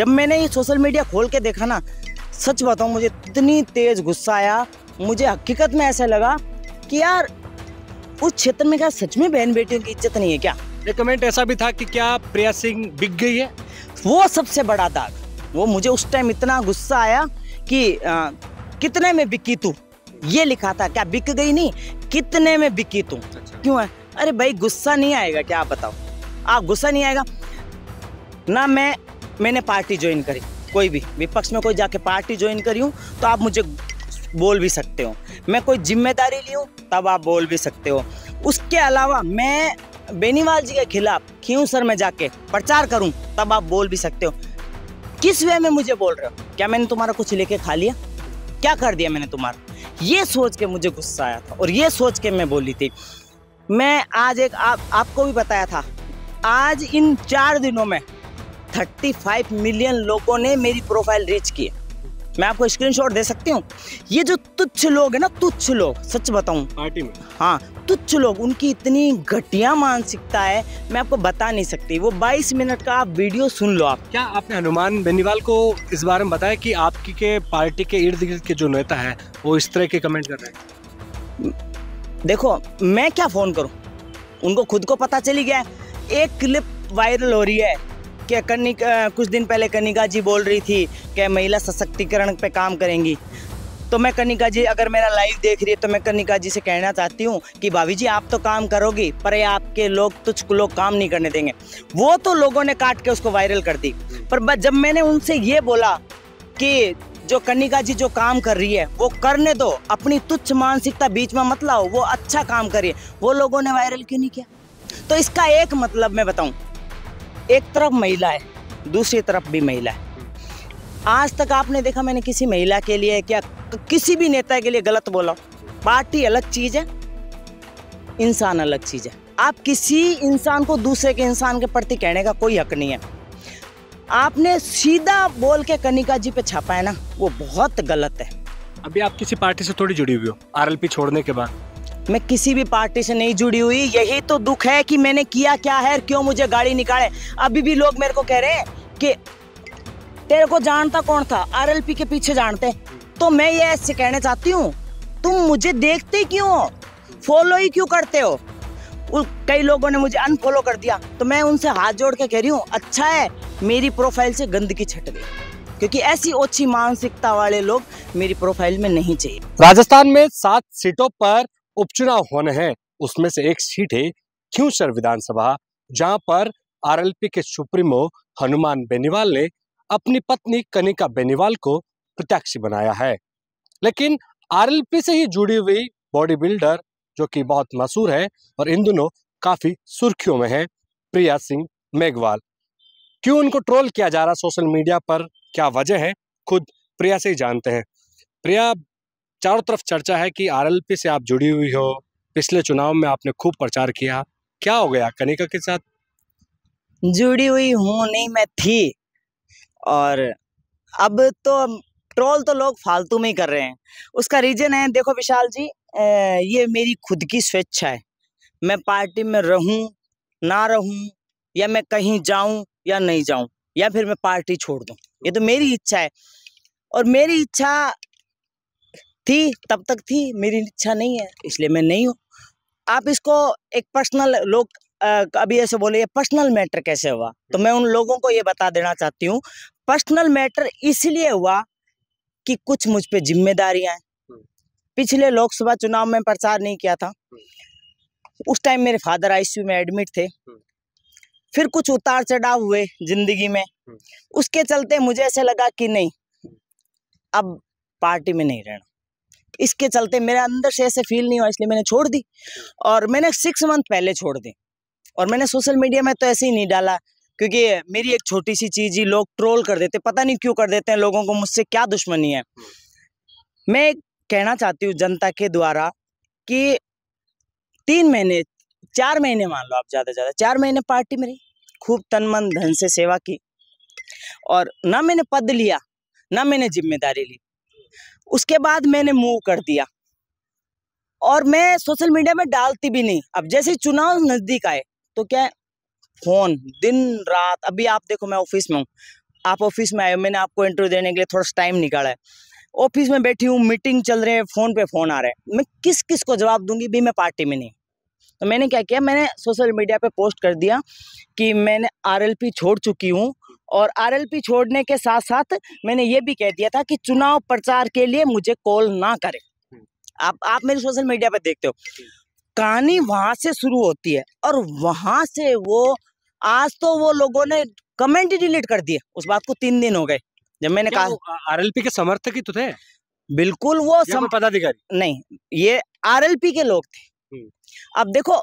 जब मैंने ये सोशल मीडिया खोल के देखा ना सच बताऊँ मुझे इतनी तेज गुस्सा आया मुझे हकीकत में ऐसा लगा कि यार उस क्षेत्र में क्या सच में बहन बेटियों की इज़्ज़त नहीं है क्या? एक कमेंट ऐसा भी था कि क्या प्रिया सिंह बिक गई है? वो सबसे बड़ा दाग। वो मुझे उस टाइम इतना गुस्सा आया कि आ, कितने में बिकी तू? ये लिखा था क्या बिक गई नहीं? कितने में बिकी तू? अच्छा। क्यों है? अरे भाई गुस्सा नहीं आएगा क्या आप बताओ आप गुस्सा नहीं आएगा। ना मैं मैंने पार्टी ज्वाइन करी। कोई भी, विपक्ष में कोई जाके पार्टी ज्वाइन करी हूँ तो आप मुझे बोल भी सकते हो। मैं कोई ज़िम्मेदारी ली हूँ, तब आप बोल भी सकते हो। उसके अलावा मैं बेनीवाल जी के खिलाफ क्यों सर में जाके प्रचार करूँ, तब आप बोल भी सकते हो। किस वे में मुझे बोल रहे हो? क्या मैंने तुम्हारा कुछ लेके खा लिया? क्या कर दिया मैंने तुम्हारा? ये सोच के मुझे गुस्सा आया था, और ये सोच के मैं बोली थी। मैं आज एक आप, आपको भी बताया था, आज इन चार दिनों में 35 मिलियन लोगों ने मेरी प्रोफ़ाइल रीच की मैं आपको स्क्रीनशॉट दे सकती हूँ? ये जो तुच्छ लोग है ना तुच्छ लोग सच बताऊँ। पार्टी में? हाँ तुच्छ लोग उनकी इतनी घटिया मानसिकता है मैं आपको बता नहीं सकती। वो 22 मिनट का आप वीडियो सुन लो आप। क्या आपने हनुमान बेनीवाल को इस बारे में बताया कि आपकी के पार्टी के इर्द गिर्द के जो नेता है वो इस तरह के कमेंट कर रहे हैं? देखो मैं क्या फ़ोन करूँ? उनको खुद को पता चली गया एक क्लिप वायरल हो रही है। कि कनिका कुछ दिन पहले कनिका जी बोल रही थी कि महिला सशक्तिकरण पे काम करेंगी। तो मैं कनिका जी, अगर मेरा लाइव देख रही है तो मैं कनिका जी से कहना चाहती हूँ कि भाभी जी, आप तो काम करोगी, पर ये आपके लोग तुझ लोग काम नहीं करने देंगे। वो तो लोगों ने काट के उसको वायरल कर दी। पर जब मैंने उनसे ये बोला कि जो कनिका जी जो काम कर रही है, वो करने दो, अपनी तुच्छ मानसिकता बीच में मत लाओ, वो अच्छा काम करिए वो लोगों ने वायरल क्यों नहीं किया? तो इसका एक मतलब मैं बताऊँ। एक तरफ़ महिला है, दूसरी तरफ़ भी महिला है। आज तक आपने देखा मैंने किसी महिला के लिए क्या किसी भी नेता के लिए गलत बोला पार्टी अलग चीज़ है, इंसान अलग चीज़ है। आप किसी इंसान को दूसरे के इंसान के प्रति कहने का कोई हक नहीं है। आपने सीधा बोल के कनिका जी पे छापा है ना, वो बहुत गलत है। अभी आप किसी पार्टी से थोड़ी जुड़ी हुई हो, आरएलपी छोड़ने के बाद। मैं किसी भी पार्टी से नहीं जुड़ी हुई। यही तो दुख है कि मैंने किया क्या है क्यों मुझे गाड़ी निकाले। अभी भी लोग मेरे को कह रहे हैं कि तेरे को जानता कौन था? आरएलपी के पीछे जानते तो मैं ये ऐसे कहना चाहती हूँ, तुम मुझे देखते क्यों हो? फॉलो ही क्यों करते हो? कई लोगों ने मुझे अनफॉलो कर दिया। तो मैं उनसे हाथ जोड़ के कह रही हूँ अच्छा है, मेरी प्रोफ़ाइल से गंदगी छट गई। क्योंकि ऐसी ओछी मानसिकता वाले लोग मेरी प्रोफ़ाइल में नहीं चाहिए। राजस्थान में सात सीटों पर उपचुनाव होने हैं। उसमें से एक सीट है क्यूसर विधानसभा, जहाँ पर आरएलपी के सुप्रीमो हनुमान बेनीवाल ने अपनी पत्नी कनिका बेनीवाल को प्रत्याशी बनाया है। लेकिन आरएलपी से ही जुड़ी हुई बॉडी बिल्डर, जो कि बहुत मशहूर है और इन दोनों काफ़ी सुर्खियों में है, प्रिया सिंह मेघवाल। क्यों उनको ट्रोल किया जा रहा सोशल मीडिया पर? क्या वजह है? खुद प्रिया से ही जानते हैं। प्रिया चारों तरफ़ चर्चा है कि आरएलपी से आप जुड़ी हुई हो, पिछले चुनाव में आपने खूब प्रचार किया, क्या हो गया कनिका के साथ? जुड़ी हुई हूँ, नहीं मैं थी। और अब तो ट्रोल तो लोग फालतू में ही कर रहे हैं। उसका रीजन है, देखो विशाल जी ये मेरी खुद की स्वेच्छा है। मैं पार्टी में रहूँ, ना रहूँ, या मैं कहीं जाऊँ या नहीं जाऊँ, या फिर मैं पार्टी छोड़ दूँ। ये तो मेरी इच्छा है। और मेरी इच्छा थी तब तक थी मेरी इच्छा नहीं है इसलिए मैं नहीं हूँ। आप इसको एक पर्सनल लोग अभी ऐसे बोले ये पर्सनल मैटर कैसे हुआ? तो मैं उन लोगों को ये बता देना चाहती हूँ पर्सनल मैटर इसलिए हुआ कि कुछ मुझ पर जिम्मेदारियाँ हैं। पिछले लोकसभा चुनाव में प्रचार नहीं किया था। उस टाइम मेरे फादर आईसीयू में एडमिट थे। फिर कुछ उतार चढ़ाव हुए ज़िंदगी में। उसके चलते मुझे ऐसे लगा कि नहीं अब पार्टी में नहीं रहना। इसके चलते मेरे अंदर से ऐसे फील नहीं हुआ, इसलिए मैंने छोड़ दी। और मैंने सिक्स मंथ पहले छोड़ दी। और मैंने सोशल मीडिया में तो ऐसे ही नहीं डाला, क्योंकि मेरी एक छोटी सी चीज़ ही, लोग ट्रोल कर देते, पता नहीं क्यों कर देते हैं, लोगों को मुझसे क्या दुश्मनी है। मैं कहना चाहती हूँ जनता के द्वारा कि तीन महीने, चार महीने मान लो आप ज़्यादा ज़्यादा, चार महीने पार्टी में रही खूब तन मन, धन से सेवा की। और ना मैंने पद लिया, ना मैंने ज़िम्मेदारी ली। उसके बाद मैंने मूव कर दिया। और मैं सोशल मीडिया में डालती भी नहीं। अब जैसे चुनाव नज़दीक आए तो क्या फ़ोन, दिन, रात, अभी आप देखो मैं ऑफ़िस में हूँ। आप ऑफ़िस में आए मैंने आपको इंटरव्यू देने के लिए थोड़ा टाइम निकाला है। ऑफ़िस में बैठी हूँ मीटिंग चल रहे हैं, फ़ोन पे फ़ोन आ रहे हैं। मैं किस किस को जवाब दूँगी? भी मैं पार्टी में नहीं। तो मैंने क्या किया? मैंने सोशल मीडिया पे पोस्ट कर दिया कि मैंने आरएलपी छोड़ चुकी हूँ। और आरएलपी छोड़ने के साथ साथ मैंने ये भी कह दिया था कि चुनाव प्रचार के लिए मुझे कॉल ना करें। आप आप मेरे सोशल मीडिया पे देखते हो। कहानी वहाँ से शुरू होती है और वहाँ से वो आज तो वो लोगों ने कमेंट ही डिलीट कर दिए। उस बात को तीन दिन हो गए। जब मैंने कहा आरएलपी के समर्थक ही तो थे? बिल्कुल वो सम... पदाधिकारी? नहीं ये आरएलपी के लोग थे। हम्म। अब देखो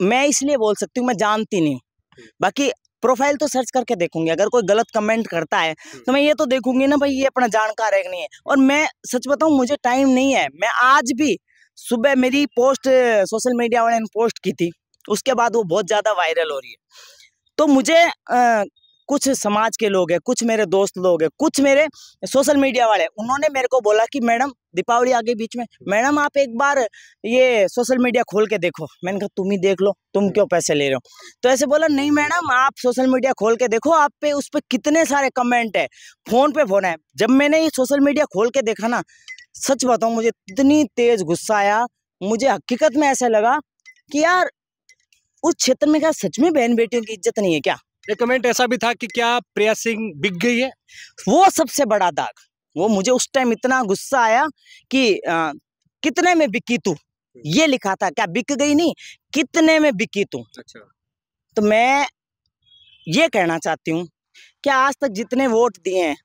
मैं इसलिए बोल सकती हूँ मैं जानती नहीं हम्म। बाकी प्रोफ़ाइल तो सर्च करके देखूँगी अगर कोई गलत कमेंट करता है। तो मैं ये तो देखूँगी ना भाई ये अपना जानकार है नहीं है और मैं सच बताऊँ मुझे टाइम नहीं है मैं आज भी सुबह मेरी पोस्ट सोशल मीडिया वाले ने पोस्ट की थी उसके बाद वो बहुत ज़्यादा वायरल हो रही है तो मुझे आ, कुछ समाज के लोग हैं कुछ मेरे दोस्त लोग हैं कुछ मेरे सोशल मीडिया वाले उन्होंने मेरे को बोला कि मैडम दीपावली आगे बीच में। मैडम आप एक बार ये सोशल मीडिया खोल के देखो। मैंने कहा तुम ही देख लो तुम क्यों पैसे ले रहे हो? तो ऐसे बोला नहीं मैडम आप सोशल मीडिया खोल के देखो आप पे उस पर कितने सारे कमेंट है। फ़ोन पे फ़ोन है। जब मैंने ये सोशल मीडिया खोल के देखा ना सच बताऊँ मुझे इतनी तेज़ गुस्सा आया। मुझे हकीकत में ऐसा लगा कि यार उस क्षेत्र में क्या सच में बहन बेटियों की इज़्ज़त नहीं है क्या? एक कमेंट ऐसा भी था कि क्या प्रिया सिंह बिक गई है? वो सबसे बड़ा दाग। वो मुझे उस टाइम इतना गुस्सा आया कि आ, कितने में बिकी तू? ये लिखा था क्या बिक गई नहीं? कितने में बिकी तू? अच्छा। तो मैं ये कहना चाहती हूँ कि आज तक जितने वोट दिए हैं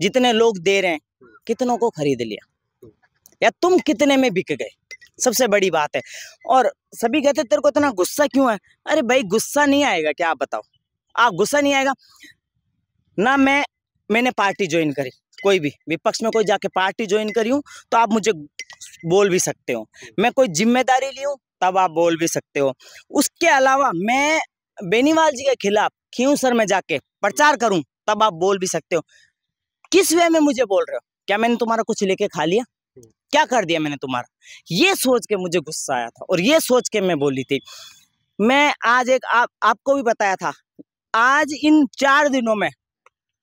जितने लोग दे रहे हैं कितनों को खरीद लिया? या तुम कितने में बिक गए? सबसे बड़ी बात है। और सभी कहते तेरे को इतना गुस्सा क्यों है? अरे भाई गुस्सा नहीं आएगा क्या आप बताओ? आप गुस्सा नहीं आएगा। ना मैं मैंने पार्टी ज्वाइन करी, कोई भी, विपक्ष में कोई जाके पार्टी ज्वाइन करी हूँ तो आप मुझे बोल भी सकते हो। मैं कोई ज़िम्मेदारी ली हूँ, तब आप बोल भी सकते हो। उसके अलावा मैं बेनीवाल जी के खिलाफ क्यों सर में जाके प्रचार करूँ, तब आप बोल भी सकते हो। किस वे में मुझे बोल रहे हो? क्या मैंने तुम्हारा कुछ लेके खा लिया? क्या कर दिया मैंने तुम्हारा? ये सोच के मुझे गुस्सा आया था और ये सोच के मैं बोली थी। मैं आज एक आप, आपको भी बताया था, आज इन चार दिनों में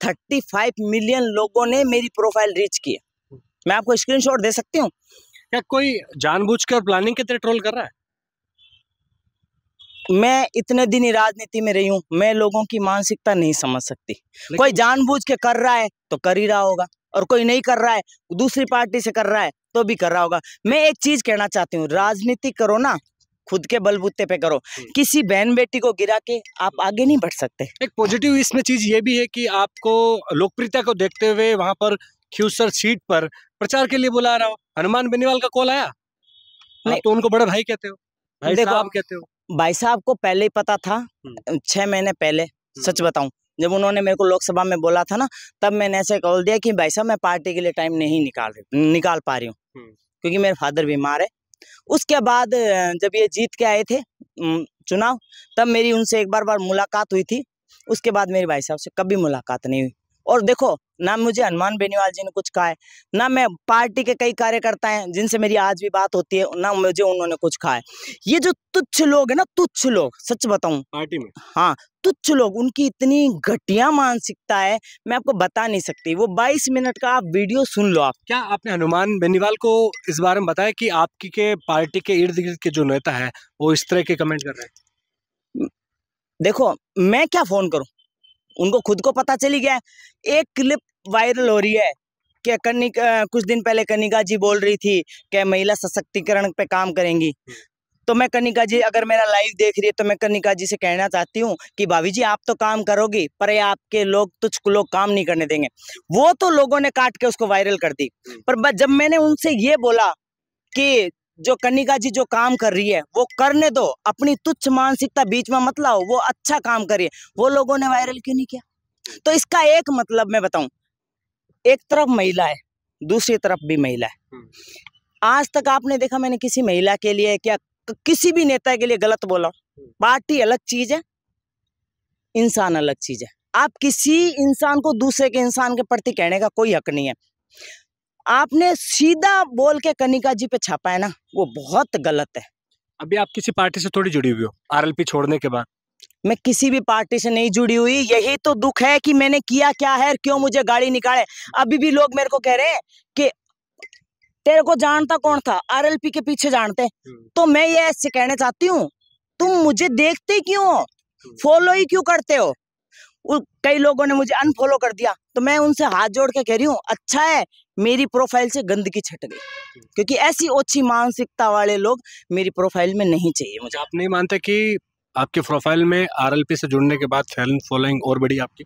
थर्टी फाइव मिलियन लोगों ने मेरी प्रोफ़ाइल रीच की है। मैं आपको स्क्रीनशॉट दे सकती हूँ? क्या कोई जानबूझकर प्लानिंग के तरह ट्रोल कर रहा है? मैं इतने दिन ही राजनीति में रही हूँ मैं लोगों की मानसिकता नहीं समझ सकती। कोई जानबूझ के कर रहा है तो कर ही रहा होगा और कोई नहीं कर रहा है दूसरी पार्टी से कर रहा है तो भी कर रहा होगा। मैं एक चीज़ कहना चाहती हूँ राजनीति करो ना खुद के बलबूते पे करो। हम्म। किसी बहन बेटी को गिरा के आप आगे नहीं बढ़ सकते। एक पॉजिटिव इसमें चीज़ ये भी है कि आपको लोकप्रियता को देखते हुए वहाँ पर ख्यूसर सीट पर प्रचार के लिए बुला रहा हो। हनुमान बेनीवाल का कॉल आया? नहीं। तो उनको बड़े भाई कहते हो। भाई देखो आप कहते हो। भाई साहब को पहले ही पता था हम्म। छह महीने पहले हम्म। सच बताऊँ। जब उन्होंने मेरे को लोकसभा में बोला था ना तब मैंने ऐसे कॉल दिया कि भाई साहब मैं पार्टी के लिए टाइम नहीं निकाल रही निकाल पा रही हूँ। क्योंकि मेरे फादर बीमार है। उसके बाद जब ये जीत के आए थे चुनाव, तब मेरी उनसे एक बार बार मुलाकात हुई थी। उसके बाद मेरे भाई साहब से कभी मुलाकात नहीं हुई। और देखो ना मुझे हनुमान बेनीवाल जी ने कुछ कहा है ना मैं पार्टी के कई कार्यकर्ता हैं जिनसे मेरी आज भी बात होती है ना मुझे उन्होंने कुछ कहा है। ये जो तुच्छ लोग है ना तुच्छ लोग सच बताऊँ। पार्टी में? हाँ तुच्छ लोग उनकी इतनी घटिया मानसिकता है मैं आपको बता नहीं सकती। वो 22 मिनट का आप वीडियो सुन लो आप। क्या आपने हनुमान बेनीवाल को इस बारे में बताया कि आपकी के पार्टी के इर्द गिर्द के जो नेता है वो इस तरह के कमेंट कर रहे हैं? देखो मैं क्या फ़ोन करूँ? उनको खुद को पता चली गया एक क्लिप वायरल हो रही है कि कनिका कुछ दिन पहले कनिका जी बोल रही थी कि महिला सशक्तिकरण पे काम करेंगी। तो मैं कनिका जी अगर मेरा लाइव देख रही है तो मैं कनिका जी से कहना चाहती हूँ कि भाभी जी आप तो काम करोगी पर ये आपके लोग तुझ को लोग काम नहीं करने देंगे। वो तो लोगों ने काट के उसको वायरल कर दी। पर जब मैंने उनसे ये बोला कि जो कनिका जी जो काम कर रही है वो करने दो। अपनी तुच्छ मानसिकता बीच में मत लाओ वो अच्छा काम करिए वो लोगों ने वायरल क्यों नहीं किया? तो इसका एक मतलब मैं बताऊँ एक तरफ़ महिला है दूसरी तरफ़ भी महिला है। हम्म। आज तक आपने देखा मैंने किसी महिला के लिए क्या किसी भी नेता के लिए गलत बोला हम्म। पार्टी अलग चीज़ है इंसान अलग चीज़ है। आप किसी इंसान को दूसरे के इंसान के प्रति कहने का कोई हक नहीं है। आपने सीधा बोल के कनिका जी पे छापा है ना वो बहुत गलत है। अभी आप किसी पार्टी से थोड़ी जुड़ी हुई हो आरएलपी छोड़ने के बाद? मैं किसी भी पार्टी से नहीं जुड़ी हुई यही तो दुख है कि मैंने किया क्या है क्यों मुझे गाड़ी निकाले। अभी भी लोग मेरे को कह रहे हैं कि तेरे को जानता कौन था? आरएलपी के पीछे जानते हम्म। तो मैं ये ऐसे कहना चाहती हूँ तुम मुझे देखते क्यों हो? फॉलो हम्म। ही क्यों करते हो? कई लोगों ने मुझे अनफॉलो कर दिया तो मैं उनसे हाथ जोड़ के कह रही हूँ अच्छा है मेरी प्रोफ़ाइल से गंदगी छट गई। क्योंकि ऐसी ओछी मानसिकता वाले लोग मेरी प्रोफ़ाइल में नहीं चाहिए मुझे आप नहीं मानते कि आपके प्रोफ़ाइल में आरएलपी से जुड़ने के बाद फ़ैन फॉलोइंग और बड़ी आपकी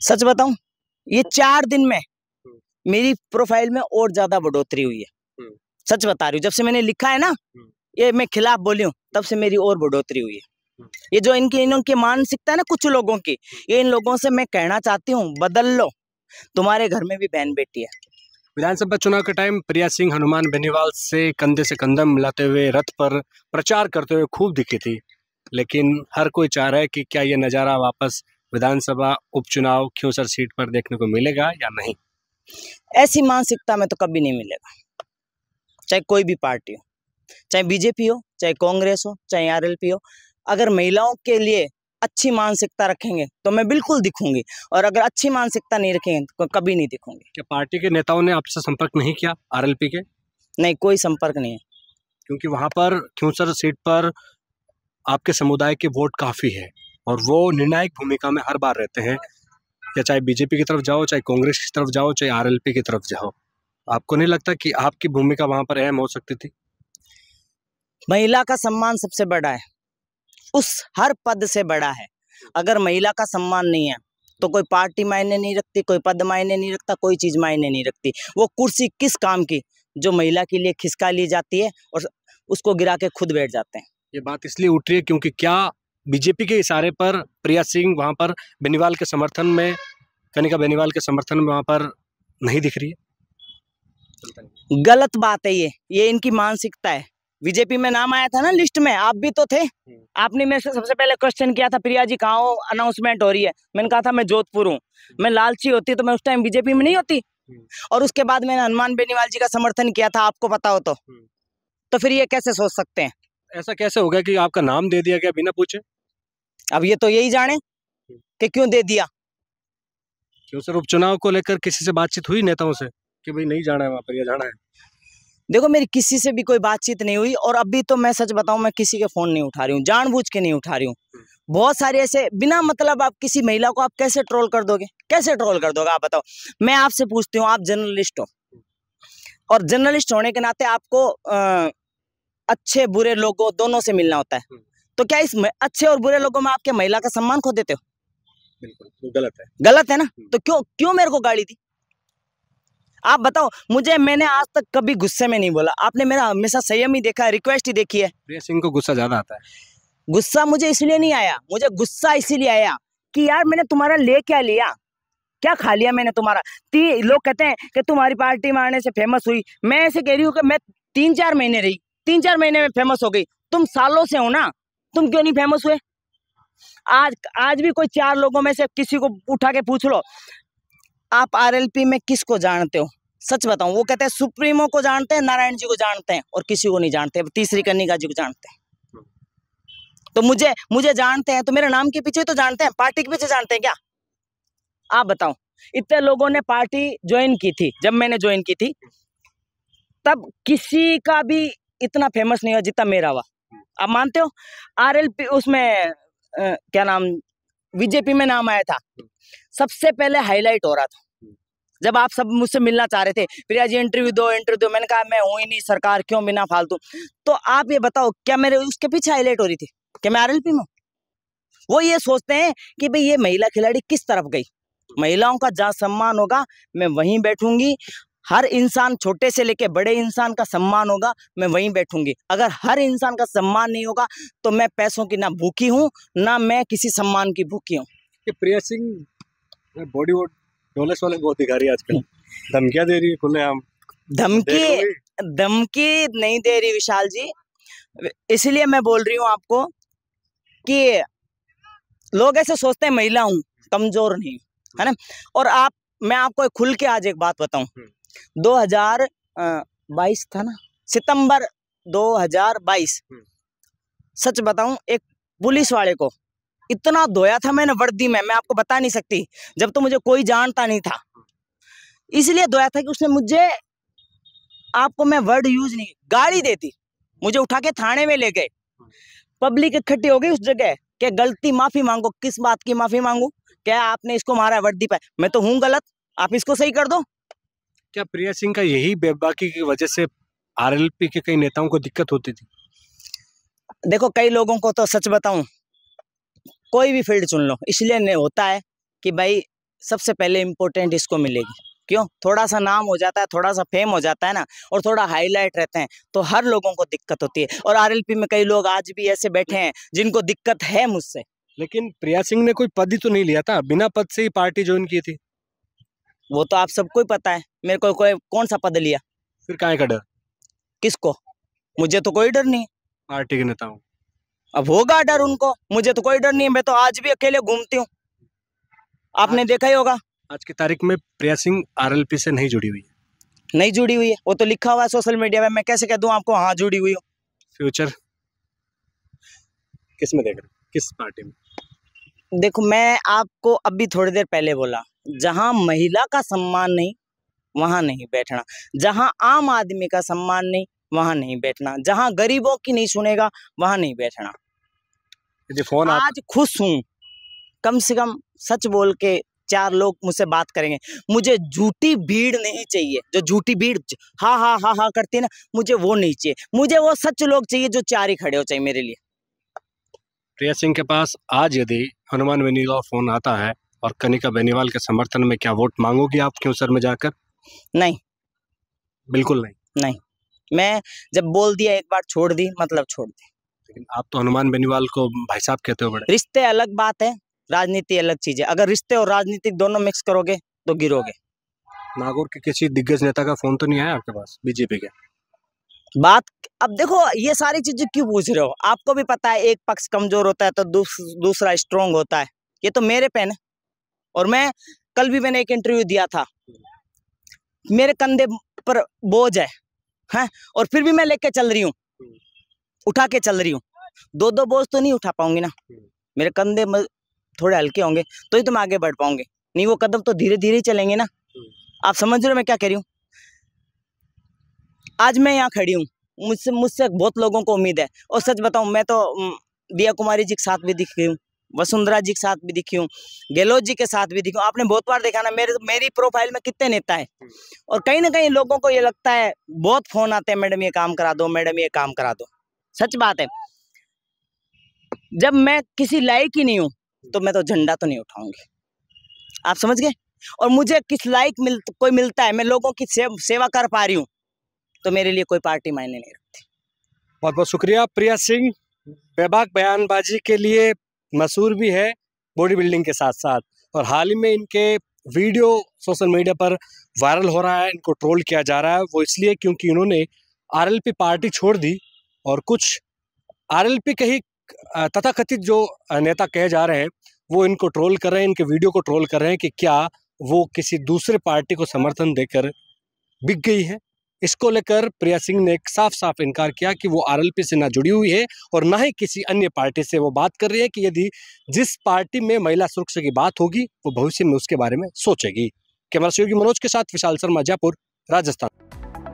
सच बताऊँ ये चार दिन में हम्म। मेरी प्रोफ़ाइल में और ज़्यादा बढ़ोतरी हुई है हम्म। सच बता रही हूँ जब से मैंने लिखा है ना हम्म। ये मैं खिलाफ बोली हूँ तब से मेरी और बढ़ोतरी हुई है ये जो इनकी इनकी मानसिकता है ना कुछ लोगों की ये इन लोगों से मैं कहना चाहती हूँ बदल लो। तुम्हारे घर में भी बहन बेटी है। विधानसभा चुनाव के टाइम प्रिया सिंह हनुमान बेनीवाल से कंधे से कंधम मिलाते हुए रथ पर प्रचार करते हुए खूब दिखी थी लेकिन हर कोई चाह रहा है कि क्या ये नज़ारा वापस विधानसभा उपचुनाव क्योंसर सीट पर देखने को मिलेगा या नहीं? ऐसी मानसिकता में तो कभी नहीं मिलेगा। चाहे कोई भी पार्टी हो चाहे बीजेपी हो चाहे कांग्रेस हो चाहे आरएलपी हो अगर महिलाओं के लिए अच्छी मानसिकता रखेंगे तो मैं बिल्कुल दिखूँगी। और अगर अच्छी मानसिकता नहीं रखेंगे तो कभी नहीं दिखूँगी। क्या पार्टी के नेताओं ने आपसे संपर्क नहीं किया आरएलपी के? नहीं कोई संपर्क नहीं है। क्योंकि वहाँ पर क्यूसर सीट पर आपके समुदाय के वोट काफ़ी है। और वो निर्णायक भूमिका में हर बार रहते हैं। या चाहे बीजेपी की तरफ़ जाओ चाहे कांग्रेस की तरफ़ जाओ चाहे आरएलपी की तरफ़ जाओ। आपको नहीं लगता कि आपकी भूमिका वहाँ पर अहम हो सकती थी? महिला का सम्मान सबसे बड़ा है। उस हर पद से बड़ा है। अगर महिला का सम्मान नहीं है तो कोई पार्टी मायने नहीं रखती कोई पद मायने नहीं रखता कोई चीज़ मायने नहीं रखती। वो कुर्सी किस काम की? जो महिला के लिए खिसका ली जाती है और उसको गिरा के खुद बैठ जाते हैं। ये बात इसलिए उठ रही है क्योंकि क्या बीजेपी के इशारे पर प्रिया सिंह वहाँ पर बेनीवाल के समर्थन में कनिका बेनीवाल के समर्थन में वहाँ पर नहीं दिख रही है? गलत बात है ये। ये इनकी मानसिकता है। बीजेपी में नाम आया था ना लिस्ट में आप भी तो थे। हम्म। आपने मेरे से सबसे पहले क्वेश्चन किया था प्रिया जी कहाँ अनाउंसमेंट हो रही है। मैंने कहा था मैं जोधपुर हूँ। मैं लालची होती तो मैं उस टाइम बीजेपी में नहीं होती। हम्म। और उसके बाद मैंने हनुमान बेनीवाल जी का समर्थन किया था आपको पता हो तो। हम्म। तो फिर ये कैसे सोच सकते हैं? ऐसा कैसे हो गया कि आपका नाम दे दिया गया बिना पूछे? अब ये तो यही जाने कि क्यों दे दिया। क्यों सर उपचुनाव को लेकर किसी से बातचीत हुई नेताओं से कि भाई नहीं जाना है वहाँ पर या जाना है? देखो मेरी किसी से भी कोई बातचीत नहीं हुई और अभी तो मैं सच बताऊँ मैं किसी के फ़ोन नहीं उठा रही हूँ जानबूझ के नहीं उठा रही हूँ। बहुत सारे ऐसे बिना मतलब आप किसी महिला को आप कैसे ट्रोल कर दोगे? कैसे ट्रोल कर दोगे? आप बताओ। मैं आपसे पूछती हूँ आप जर्नलिस्ट हो। और जर्नलिस्ट होने के नाते आपको आ, अच्छे बुरे लोगों दोनों से मिलना होता है। तो क्या इस अच्छे और बुरे लोगों में आपके महिला का सम्मान खो देते हो? बिल्कुल गलत है। गलत है ना? तो क्यों क्यों मेरे को गाड़ी दी? आप बताओ मुझे मैंने आज तक कभी गुस्से में नहीं बोला। आपने मेरा हमेशा संयम ही देखा है रिक्वेस्ट ही देखी है। प्रिया सिंह को गुस्सा ज़्यादा आता है। गुस्सा मुझे इसलिए नहीं आया मुझे गुस्सा इसीलिए आया कि यार मैंने तुम्हारा ले क्या लिया? क्या खा लिया मैंने तुम्हारा? ती लोग कहते हैं कि तुम्हारी पार्टी मारने से फ़ेमस हुई। मैं ऐसे कह रही हूँ कि मैं तीन चार महीने रही तीन चार महीने में फ़ेमस हो गई। तुम सालों से हो ना? तुम क्यों नहीं फ़ेमस हुए? आज आज भी कोई चार लोगों में से किसी को उठा के पूछ लो आप आरएलपी में किसको जानते हो? सच बताऊँ वो कहते हैं सुप्रीमो को जानते हैं नारायण जी को जानते हैं और किसी को नहीं जानते तीसरी कन्निका जी को जानते हैं। तो मुझे मुझे जानते हैं तो मेरे नाम के पीछे तो जानते हैं पार्टी के पीछे जानते हैं क्या? आप बताओ इतने लोगों ने पार्टी ज्वाइन की थी जब मैंने ज्वाइन की थी तब किसी का भी इतना फ़ेमस नहीं हुआ जितना मेरा हुआ। आप मानते हो? आरएलपी उसमें आ, क्या नाम बीजेपी में नाम आया था। सबसे पहले हाईलाइट हो रहा था। जब आप सब मुझसे मिलना चाह रहे थे प्रिया जी इंटरव्यू दो इंटरव्यू दो, मैंने कहा, मैं हूँ ही नहीं, सरकार क्यों बिना फालतू? तो आप ये बताओ, क्या मेरे उसके पीछे हाईलाइट हो रही थी? क्या मैं आरएलपी में वो ये सोचते हैं कि भाई ये महिला खिलाड़ी किस तरफ़ गई? महिलाओं का जहाँ सम्मान होगा, मैं वहीं बैठूँगी। हर इंसान छोटे से लेके बड़े इंसान का सम्मान होगा, मैं वहीं बैठूँगी। अगर हर इंसान का सम्मान नहीं होगा तो मैं पैसों की ना भूखी हूँ, ना मैं किसी सम्मान की भूखी हूँ। प्रिया सिंह बॉडी डोलेस वाले बहुत दिखा रही है आजकल। धमकियाँ दे रही है खुले हम धमकी धमकी नहीं दे रही विशाल जी। इसलिए मैं बोल रही हूँ आपको कि लोग ऐसे सोचते हैं महिला हूँ कमज़ोर नहीं है ना? और आप मैं आपको एक खुल के आज एक बात बताऊँ। हम्म। दो हज़ार बाईस था ना? सितंबर 2022 हम्म। सच बताऊँ एक पुलिस वाले को इतना धोया था मैंने वर्दी में मैं आपको बता नहीं सकती जब तो मुझे कोई जानता नहीं था। इसलिए धोया था कि उसने मुझे आपको मैं वर्ड यूज़ नहीं गाड़ी देती मुझे उठा के थाने में ले गए। पब्लिक इकट्ठी हो गई उस जगह क्या गलती माफ़ी मांगो? किस बात की माफ़ी मांगू? क्या आपने इसको मारा वर्दी पे मैं तो हूँ गलत आप इसको सही कर दो। क्या प्रिया सिंह का यही बेबाकी की वजह से आरएलपी के कई नेताओं को दिक्कत होती थी? देखो कई लोगों को तो सच बताऊँ कोई भी फ़ील्ड चुन लो। इसलिए नहीं होता है कि भाई सबसे पहले इम्पोर्टेंट इसको मिलेगी। क्यों? थोड़ा सा नाम हो जाता है थोड़ा सा फेम हो जाता है ना और थोड़ा हाईलाइट रहते हैं तो हर लोगों को दिक्कत होती है। और आरएलपी में कई लोग आज भी ऐसे बैठे हैं जिनको दिक्कत है मुझसे। लेकिन प्रिया सिंह ने कोई पद ही तो नहीं लिया था बिना पद से ही पार्टी ज्वाइन की थी। वो तो आप सबको ही पता है मेरे को कोई कौन सा पद लिया? फिर का डर? किसको? मुझे तो कोई डर नहीं पार्टी के नेताओं अब होगा डर उनको। मुझे तो कोई डर नहीं है मैं तो आज भी अकेले घूमती हूँ। आपने देखा ही होगा। आज की तारीख में प्रिया सिंह आरएलपी से नहीं जुड़ी हुई है। नहीं जुड़ी हुई है। वो तो लिखा हुआ है सोशल मीडिया में मैं कैसे कह दूँ आपको हाँ जुड़ी हुई हो। फ्यूचर किसमें देख रहे किस पार्टी में? देखो मैं आपको अभी थोड़ी देर पहले बोला जहाँ महिला का सम्मान नहीं वहाँ नहीं बैठना। जहाँ आम आदमी का सम्मान नहीं वहाँ नहीं बैठना। जहाँ गरीबों की नहीं सुनेगा वहाँ नहीं बैठना। फ़ोन आप आज खुश हूँ। कम से कम सच बोल के चार लोग मुझसे बात करेंगे। मुझे झूठी भीड़ नहीं चाहिए। जो झूठी भीड़ हाँ हाँ हाँ हाँ करती है ना मुझे वो नहीं चाहिए। मुझे वो सच लोग चाहिए जो चार ही खड़े हो चाहिए मेरे लिए। प्रिया सिंह के पास आज यदि हनुमान बेनीवाल फ़ोन आता है और कनिका बेनीवाल के समर्थन में क्या वोट मांगोगी आप क्यों सर में जाकर? नहीं। बिल्कुल नहीं। नहीं। मैं जब बोल दिया एक बार छोड़ दी मतलब छोड़ दी। लेकिन आप तो हनुमान बेनीवाल को भाई साहब कहते हो बड़े। रिश्ते अलग बात है राजनीति अलग चीज़ है। अगर रिश्ते और राजनीति दोनों मिक्स करोगे तो गिरोगे। नागौर के किसी दिग्गज नेता का फ़ोन तो नहीं आया आपके पास बीजेपी के? बात अब देखो ये सारी चीज़ें क्यों पूछ रहे हो? आपको भी पता है एक पक्ष कमज़ोर होता है तो दूस, दूसरा स्ट्रोंग होता है। ये तो मेरे पेन है। और मैं कल भी मैंने एक इंटरव्यू दिया था। मेरे कंधे पर बोझ है हैं? और फिर भी मैं लेके चल रही हूँ। उठा के चल रही हूँ। दो दो बोझ तो नहीं उठा पाऊँगी ना। मेरे कंधे थोड़े हल्के होंगे तो ही तुम आगे बढ़ पाऊँगी नहीं, वो कदम तो धीरे धीरे ही चलेंगे ना। आप समझ रहे हो मैं क्या कह रही हूँ? आज मैं यहाँ खड़ी हूँ। मुझसे मुझसे बहुत लोगों को उम्मीद है। और सच बताऊँ, मैं तो दिया कुमारी जी के साथ भी दिखी हूँ, वसुंधरा जी के साथ भी दिखी हूँ, गहलोत जी के साथ भी दिखी हूँ। आपने बहुत बार देखा ना, मेरे, मेरी प्रोफ़ाइल में कितने नेता है। और कहीं ना कहीं लोगों को ये लगता है, बहुत फ़ोन आते हैं, मैडम, ये काम करा दो, मैडम, ये काम करा दो। सच बात है। जब मैं किसी लायक ही नहीं हूँ तो मैं तो झंडा तो नहीं उठाऊँगी। आप समझ गए? और मुझे किस लायक मिल कोई मिलता है मैं लोगों की सेव, सेवा कर पा रही हूँ तो मेरे लिए कोई पार्टी मायने नहीं रखती। बहुत बहुत शुक्रिया प्रिया सिंह। बेबाक बयानबाजी के लिए मशहूर भी है बॉडी बिल्डिंग के साथ साथ और हाल ही में इनके वीडियो सोशल मीडिया पर वायरल हो रहा है इनको ट्रोल किया जा रहा है वो इसलिए क्योंकि इन्होंने आरएलपी पार्टी छोड़ दी और कुछ आरएलपी के ही तथाकथित जो नेता कहे जा रहे हैं, वो इनको ट्रोल कर रहे हैं, इनके वीडियो को ट्रोल कर रहे हैं कि क्या वो किसी दूसरे पार्टी को समर्थन देकर बिक गई है। इसको लेकर प्रिया सिंह ने एक साफ़ साफ़ इनकार किया कि वो आरएलपी से ना जुड़ी हुई है और ना ही किसी अन्य पार्टी से वो बात कर रही है कि यदि जिस पार्टी में महिला सुरक्षा की बात होगी, वो भविष्य में उसके बारे में सोचेगी। कैमरा सहयोगी मनोज के साथ विशाल शर्मा, जयपुर, राजस्थान।